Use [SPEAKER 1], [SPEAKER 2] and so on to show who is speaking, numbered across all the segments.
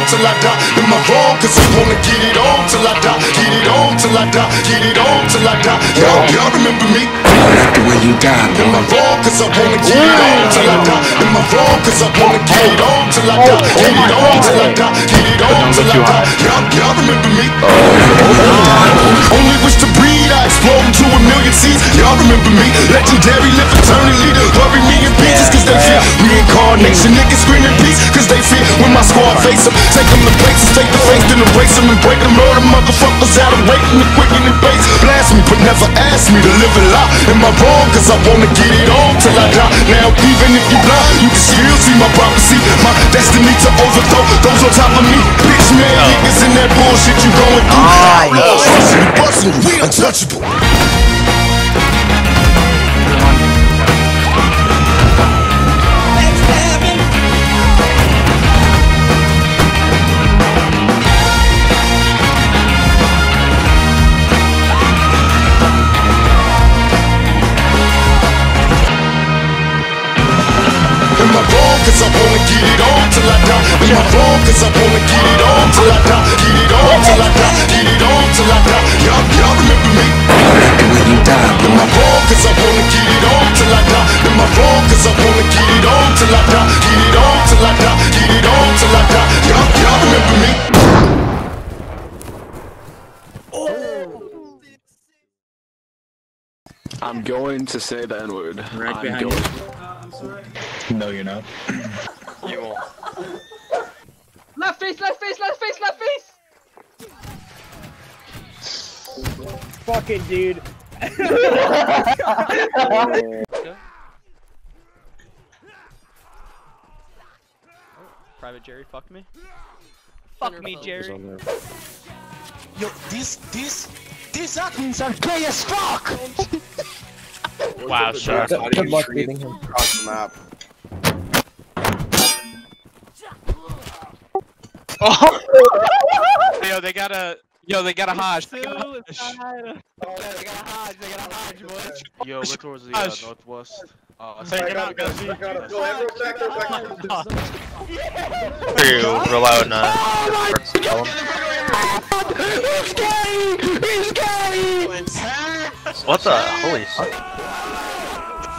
[SPEAKER 1] on till I die. Am I wrong? Cause I wanna get it on till I die. Get it on till I die. Get it on till I die. Y'all, y'all remember me?
[SPEAKER 2] I like the way you die,
[SPEAKER 1] Am I
[SPEAKER 2] boy.
[SPEAKER 1] wrong? Cause I wanna get it on till I die. Am I wrong? Cause I wanna get it on till I die. Oh, get oh it on till I die. Get it on till I die. Y'all, y'all remember me? Oh, Only wish to breathe, I explode into a million seeds. Y'all remember me? Legendary, live eternally. Bury me reincarnation. Niggas screaming peace cause they fear when my squad face them. Take them to places, take the face, then erase them and break them. Murder motherfuckers out of waiting and quicken and base. Blast me, but never ask me to live a lie. Am I wrong? Cause I wanna get it on till I die. Now, even if you blind, you can still see my prophecy. My destiny to overthrow those on top of me. Bitch, man, oh. niggas in that bullshit you going through. Outlaws, busting, busting, we untouchable. Till I die. Am I wrong? Cause I wanna get it on till I die. Get it on till I die. Get it on till I die. Y'all, y'all remember me?
[SPEAKER 2] I like you die,
[SPEAKER 1] Am I
[SPEAKER 2] boy.
[SPEAKER 1] wrong? Cause I wanna get it on till I die. Am I wrong? Cause I wanna get it on till I die. Get it on till I die. Get it on till I die. Y'all, y'all remember me?
[SPEAKER 3] I'm going to say the N word.
[SPEAKER 4] Right
[SPEAKER 3] I'm
[SPEAKER 4] behind
[SPEAKER 3] going.
[SPEAKER 4] you. No, you're not.
[SPEAKER 3] You won't.
[SPEAKER 5] Left face, left face, left face, left face!
[SPEAKER 6] Fucking dude.
[SPEAKER 5] Private Jerry fucked me. Fuck me, Jerry.
[SPEAKER 7] Yo, these these these admins are gay as fuck.
[SPEAKER 5] Wow, sure.
[SPEAKER 8] Good luck beating him.
[SPEAKER 9] Across the map.
[SPEAKER 5] Yo, they got a. Yo, they got a Hodge. They got a Hodge. Oh, they got a Hodge. They got a Hodge, boys.
[SPEAKER 10] Yo, look towards the uh,
[SPEAKER 5] Hush.
[SPEAKER 10] northwest. Uh,
[SPEAKER 5] Take it out, Gussie.
[SPEAKER 9] Go, everyone back there, back there.
[SPEAKER 8] You rely on uh,
[SPEAKER 7] Oh
[SPEAKER 8] Mark's tell him.
[SPEAKER 7] He's gay. He's gay.
[SPEAKER 8] What the? Holy fuck.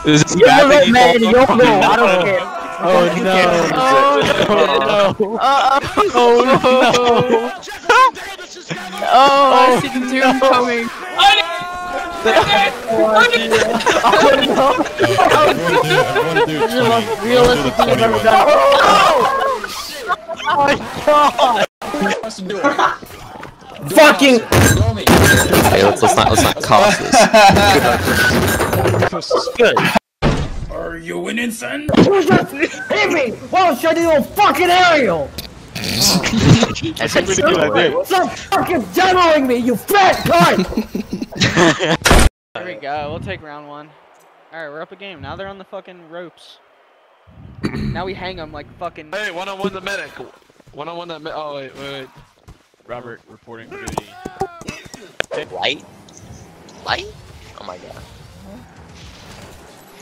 [SPEAKER 3] Is this
[SPEAKER 6] You're the right man, you don't know, I don't care.
[SPEAKER 3] Oh, oh, oh no.
[SPEAKER 6] Oh no. Oh no.
[SPEAKER 5] Oh, I see the oh, doom coming.
[SPEAKER 6] This is the most realistic thing I've ever done. Oh my god! Fucking!
[SPEAKER 8] Hey, let's, let's not let's not cause this. Good.
[SPEAKER 4] Are you winning, son?
[SPEAKER 6] Who's just hit me? Whoa, should I do a fucking aerial?
[SPEAKER 8] That's a good idea.
[SPEAKER 6] Stop fucking demoing me, you fat cunt!
[SPEAKER 5] There we go. We'll take round one. All right, we're up a game. Now they're on the fucking ropes. now we hang them like fucking.
[SPEAKER 3] Hey, one on one the medic. One on one the medic. Oh wait, wait, wait.
[SPEAKER 10] Robert reporting for duty.
[SPEAKER 8] Light? Light? Oh my god.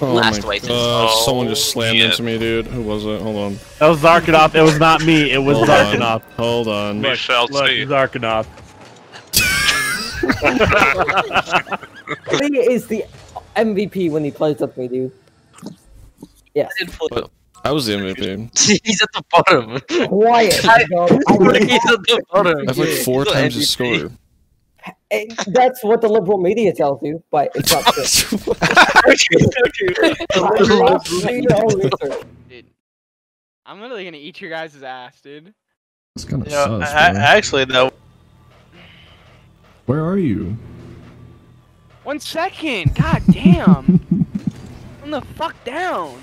[SPEAKER 11] Oh
[SPEAKER 8] Last
[SPEAKER 11] my
[SPEAKER 8] waste.
[SPEAKER 11] god, someone
[SPEAKER 8] Oh,
[SPEAKER 11] just slammed
[SPEAKER 8] yeah.
[SPEAKER 11] into me, dude. Who was it? Hold on.
[SPEAKER 6] That was Zarkanoff, it was not me, it was
[SPEAKER 11] Hold on. Hold on.
[SPEAKER 8] We shall.
[SPEAKER 6] Zarkanoff. He is the MVP when he plays with me, dude. Yes.
[SPEAKER 11] I was the MVP.
[SPEAKER 8] He's at the bottom.
[SPEAKER 6] Quiet. dog. I-
[SPEAKER 8] He's at the bottom.
[SPEAKER 11] I have like four
[SPEAKER 8] He's
[SPEAKER 11] times
[SPEAKER 8] the
[SPEAKER 11] his score.
[SPEAKER 6] That's what the liberal media tells you, but it's not true. Do your own research.
[SPEAKER 5] Dude, I'm literally gonna eat your guys' ass, dude.
[SPEAKER 11] It's kind of
[SPEAKER 8] Yeah, a- actually though.
[SPEAKER 11] Where are you?
[SPEAKER 5] One second. God damn. Calm the fuck down.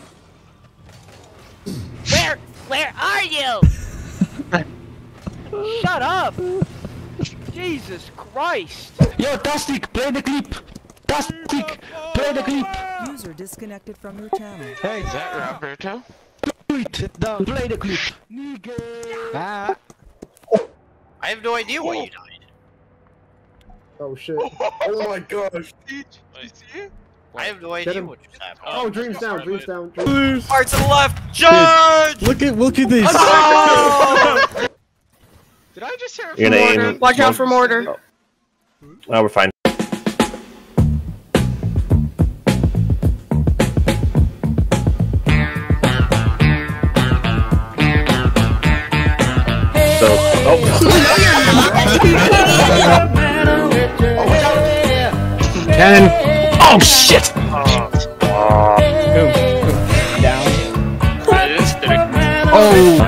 [SPEAKER 5] Where? Where are you? Shut up. Jesus Christ.
[SPEAKER 7] Yo, Tastic, play the clip. Tastic, play the clip.
[SPEAKER 12] User disconnected from your channel.
[SPEAKER 3] Hey, is that Roberto?
[SPEAKER 7] Do it. Down. Play the clip. Ah.
[SPEAKER 8] I have no idea why you died.
[SPEAKER 9] Oh shit. Oh my gosh.
[SPEAKER 3] You see it?
[SPEAKER 8] I have no
[SPEAKER 9] Get
[SPEAKER 8] idea what just happened.
[SPEAKER 9] Oh, dreams down, dreams down. Dreams.
[SPEAKER 8] Alright, to the left! Charge!
[SPEAKER 11] Look at look at this.
[SPEAKER 8] Oh!
[SPEAKER 5] Did I just hear?
[SPEAKER 13] You're gonna aim.
[SPEAKER 14] Watch out for mortar.
[SPEAKER 13] Oh, we're fine. So, oh.
[SPEAKER 11] Cannon.
[SPEAKER 13] Oh shit! Oh.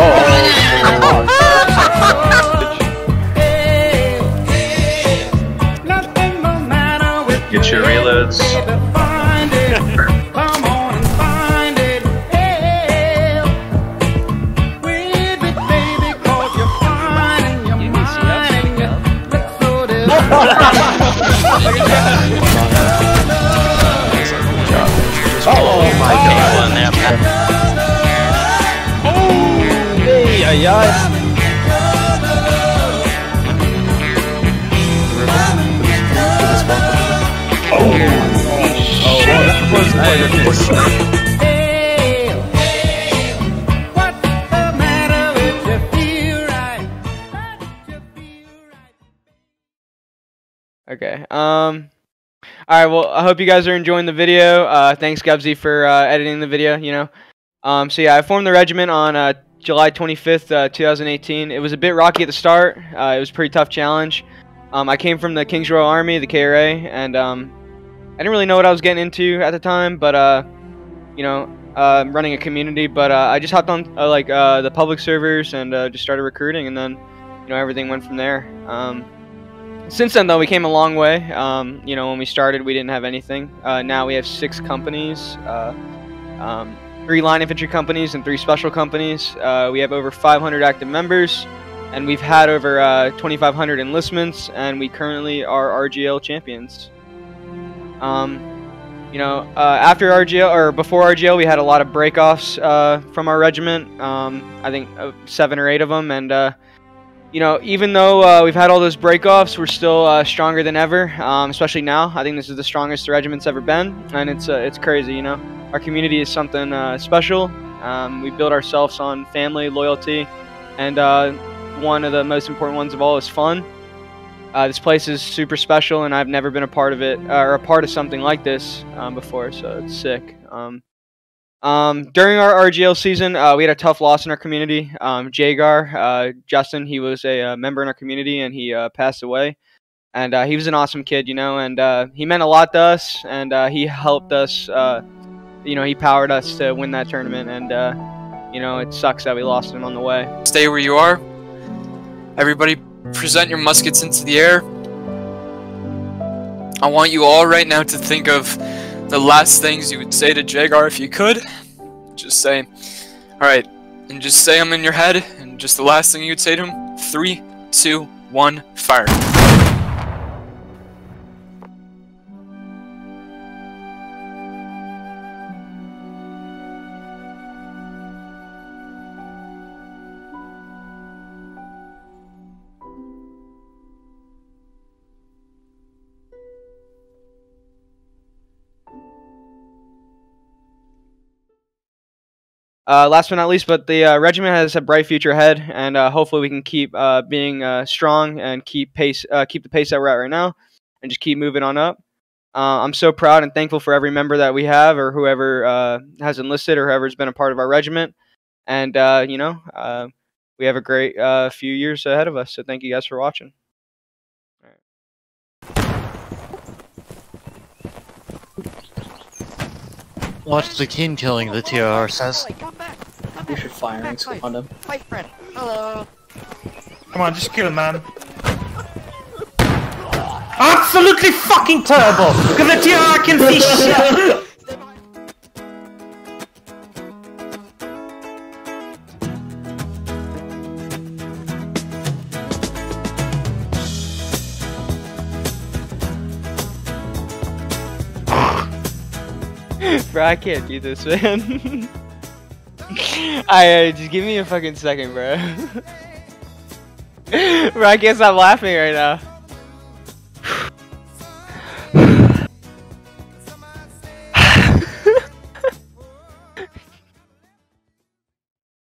[SPEAKER 13] Oh.
[SPEAKER 10] Get your reloads.
[SPEAKER 13] Oh, oh my god.
[SPEAKER 6] Hey, ay, ay.
[SPEAKER 5] Okay. Um. All right. Well, I hope you guys are enjoying the video. Uh, thanks, Gubsy, for uh, editing the video. You know. Um. So yeah, I formed the regiment on uh, July 25th, uh, 2018. It was a bit rocky at the start. Uh, it was a pretty tough challenge. Um, I came from the King's Royal Army, the KRA, and um, I didn't really know what I was getting into at the time. But uh, you know, uh, running a community. But uh, I just hopped on uh, like uh, the public servers and uh, just started recruiting, and then you know everything went from there. Um, since then, though, we came a long way. Um, you know, when we started, we didn't have anything. Uh, now we have six companies, uh, um, three line infantry companies, and three special companies. Uh, we have over 500 active members, and we've had over uh, 2,500 enlistments, and we currently are RGL champions. Um, you know, uh, after RGL or before RGL, we had a lot of breakoffs uh, from our regiment. Um, I think uh, seven or eight of them, and uh, you know, even though uh, we've had all those breakoffs, we're still uh, stronger than ever. Um, especially now, I think this is the strongest the regiment's ever been, and it's uh, it's crazy. You know, our community is something special. Um, we build ourselves on family, loyalty, and one of the most important ones of all is fun. Uh, this place is super special, and I've never been a part of it or a part of something like this um, before, so it's sick. Um, um, during our RGL season, uh, we had a tough loss in our community. Um, Jagar, uh, Justin, he was a, uh member in our community and he uh, passed away. And uh, he was an awesome kid, you know, and uh, he meant a lot to us. And uh, he helped us, uh, you know, he powered us to win that tournament. And, uh, you know, it sucks that we lost him on the way.
[SPEAKER 15] Stay where you are. Everybody, present your muskets into the air. I want you all right now to think of the last things you would say to Jagar if you could. Just say, alright, and just say them in your head, and just the last thing you would say to him. Three, two, one, fire.
[SPEAKER 5] Uh, last but not least, but the uh, regiment has a bright future ahead, and uh, hopefully we can keep uh, being uh, strong and keep pace, uh, keep the pace that we're at right now, and just keep moving on up. Uh, I'm so proud and thankful for every member that we have, or whoever uh, has enlisted, or whoever's been a part of our regiment, and uh, you know, uh, we have a great uh, few years ahead of us. So thank you guys for watching.
[SPEAKER 7] Watch the king killing, the TR says.
[SPEAKER 16] You should fire and on him.
[SPEAKER 8] Fight friend. Hello.
[SPEAKER 4] Come on, just kill him, man. Absolutely fucking terrible! Because the TR can see shit!
[SPEAKER 5] bro, I can't do this, man. Alright, just give me a fucking second, bro. bro, I can't stop laughing right now.